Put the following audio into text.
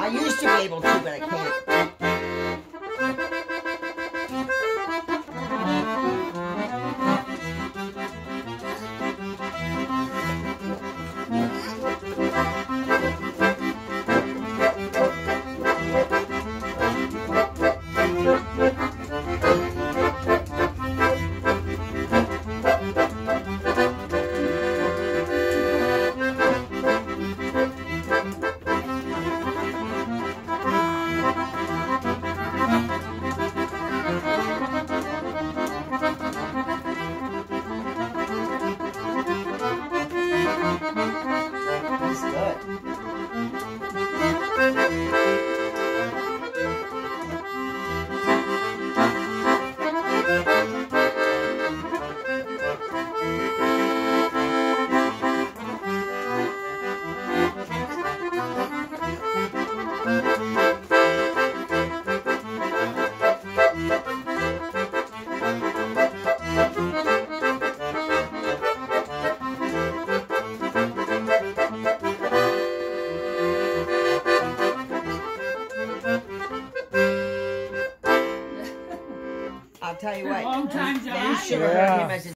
I used to be able to, but I can't. That's tell you what. Long time to They hide. should have heard him as a